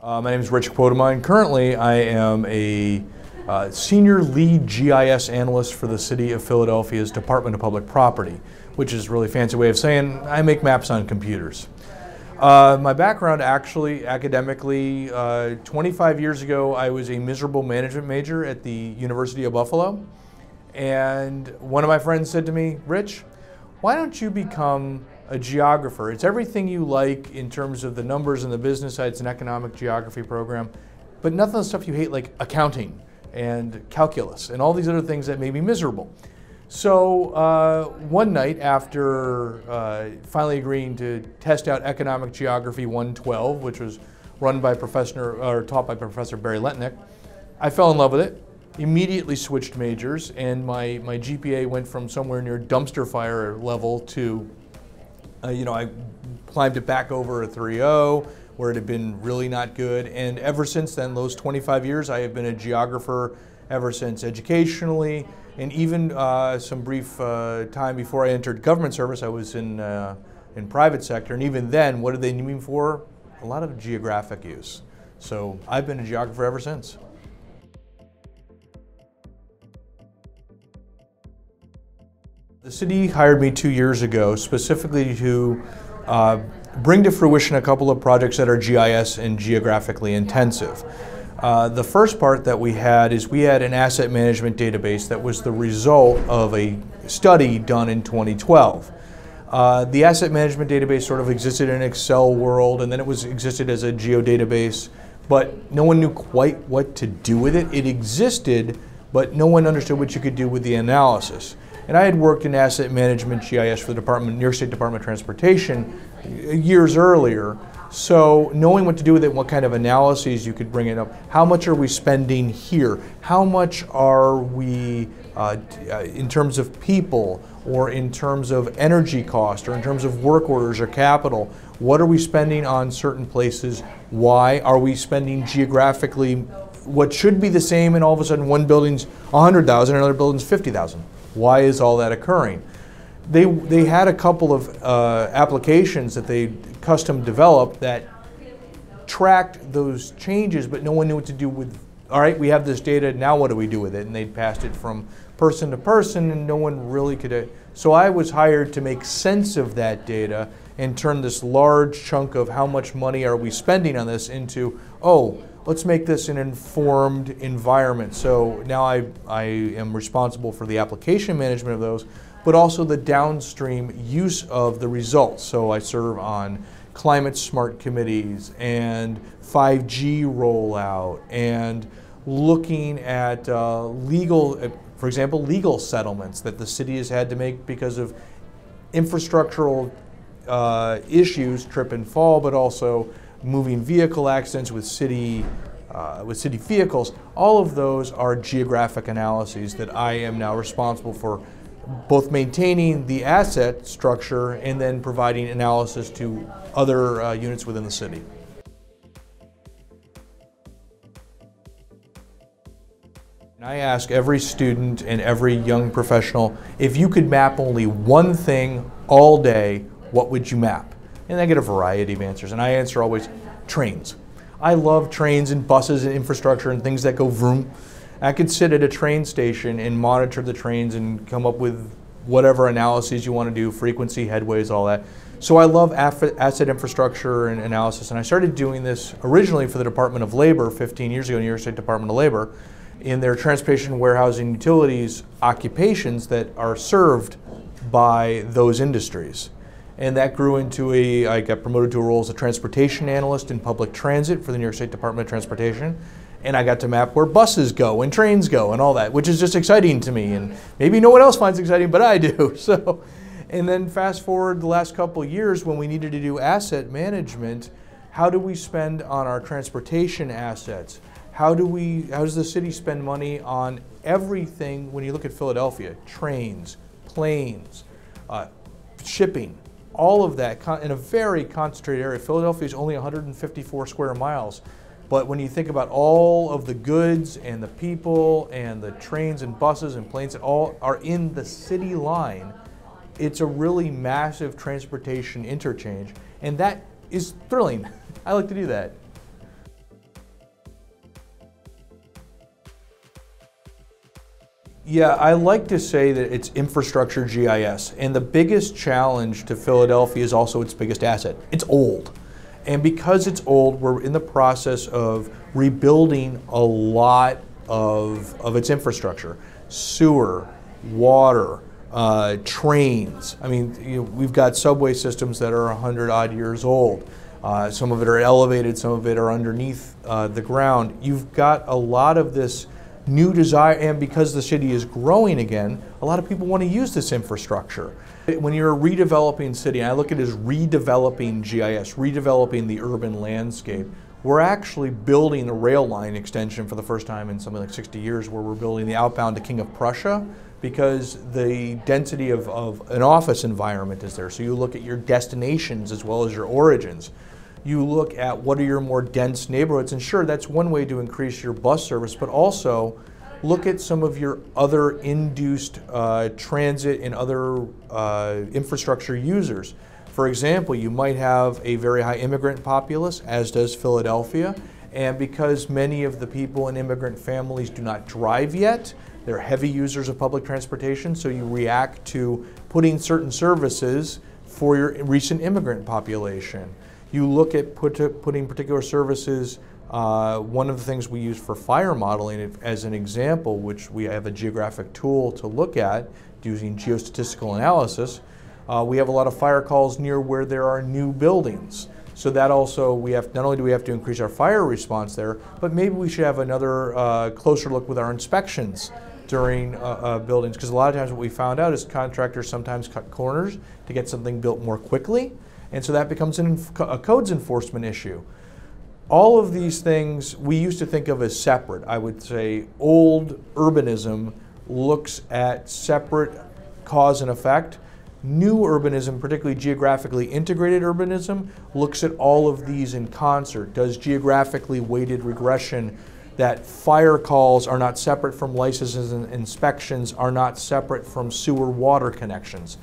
Uh, my name is Rich Quodomine. Currently, I am a uh, senior lead GIS analyst for the City of Philadelphia's Department of Public Property, which is a really fancy way of saying I make maps on computers. Uh, my background actually academically, uh, 25 years ago, I was a miserable management major at the University of Buffalo. And one of my friends said to me, Rich, why don't you become a geographer? It's everything you like in terms of the numbers and the business side. It's an economic geography program, but nothing of the stuff you hate like accounting and calculus and all these other things that made me miserable. So uh, one night after uh, finally agreeing to test out Economic Geography 112, which was run by Professor or taught by Professor Barry Letnick, I fell in love with it. Immediately switched majors, and my, my GPA went from somewhere near dumpster fire level to, uh, you know, I climbed it back over a 3.0 where it had been really not good. And ever since then, those 25 years, I have been a geographer ever since educationally, and even uh, some brief uh, time before I entered government service, I was in, uh, in private sector. And even then, what did they need me for? A lot of geographic use. So I've been a geographer ever since. The city hired me two years ago specifically to uh, bring to fruition a couple of projects that are GIS and geographically intensive. Uh, the first part that we had is we had an asset management database that was the result of a study done in 2012. Uh, the asset management database sort of existed in an Excel world and then it was existed as a geodatabase, but no one knew quite what to do with it. It existed, but no one understood what you could do with the analysis. And I had worked in asset management GIS for the Department, New York State Department of Transportation years earlier. So knowing what to do with it, what kind of analyses you could bring it up, how much are we spending here? How much are we, uh, uh, in terms of people, or in terms of energy cost, or in terms of work orders or capital, what are we spending on certain places? Why are we spending geographically what should be the same and all of a sudden one building's 100,000 and another building's 50,000? Why is all that occurring? They, they had a couple of uh, applications that they custom developed that tracked those changes, but no one knew what to do with, all right, we have this data, now what do we do with it? And they passed it from person to person and no one really could. Uh, so I was hired to make sense of that data and turn this large chunk of how much money are we spending on this into, oh, let's make this an informed environment. So now I, I am responsible for the application management of those, but also the downstream use of the results. So I serve on climate smart committees and 5G rollout and looking at uh, legal, for example, legal settlements that the city has had to make because of infrastructural uh, issues, trip and fall, but also moving vehicle accidents with city uh, with city vehicles, all of those are geographic analyses that I am now responsible for both maintaining the asset structure and then providing analysis to other uh, units within the city. I ask every student and every young professional, if you could map only one thing all day, what would you map? And I get a variety of answers, and I answer always trains. I love trains and buses and infrastructure and things that go vroom. I could sit at a train station and monitor the trains and come up with whatever analyses you want to do, frequency, headways, all that. So I love asset infrastructure and analysis, and I started doing this originally for the Department of Labor 15 years ago, New York State Department of Labor, in their transportation, warehousing, utilities occupations that are served by those industries and that grew into a, I got promoted to a role as a transportation analyst in public transit for the New York State Department of Transportation. And I got to map where buses go and trains go and all that, which is just exciting to me. And maybe no one else finds exciting, but I do. So, and then fast forward the last couple years when we needed to do asset management, how do we spend on our transportation assets? How do we, how does the city spend money on everything when you look at Philadelphia? Trains, planes, uh, shipping, all of that in a very concentrated area. Philadelphia is only 154 square miles. But when you think about all of the goods and the people and the trains and buses and planes that all are in the city line, it's a really massive transportation interchange. And that is thrilling. I like to do that. Yeah, I like to say that it's infrastructure GIS. And the biggest challenge to Philadelphia is also its biggest asset. It's old. And because it's old, we're in the process of rebuilding a lot of, of its infrastructure sewer, water, uh, trains. I mean, you know, we've got subway systems that are 100 odd years old. Uh, some of it are elevated, some of it are underneath uh, the ground. You've got a lot of this new desire, and because the city is growing again, a lot of people want to use this infrastructure. When you're a redeveloping city, I look at it as redeveloping GIS, redeveloping the urban landscape, we're actually building a rail line extension for the first time in something like 60 years where we're building the outbound to King of Prussia because the density of, of an office environment is there. So you look at your destinations as well as your origins you look at what are your more dense neighborhoods, and sure, that's one way to increase your bus service, but also look at some of your other induced uh, transit and other uh, infrastructure users. For example, you might have a very high immigrant populace, as does Philadelphia, and because many of the people in immigrant families do not drive yet, they're heavy users of public transportation, so you react to putting certain services for your recent immigrant population. You look at put, putting particular services, uh, one of the things we use for fire modeling as an example, which we have a geographic tool to look at using geostatistical analysis, uh, we have a lot of fire calls near where there are new buildings. So that also, we have, not only do we have to increase our fire response there, but maybe we should have another uh, closer look with our inspections during uh, uh, buildings. Because a lot of times what we found out is contractors sometimes cut corners to get something built more quickly. And so that becomes an, a codes enforcement issue. All of these things we used to think of as separate. I would say old urbanism looks at separate cause and effect. New urbanism, particularly geographically integrated urbanism, looks at all of these in concert. Does geographically weighted regression that fire calls are not separate from licenses and inspections, are not separate from sewer water connections.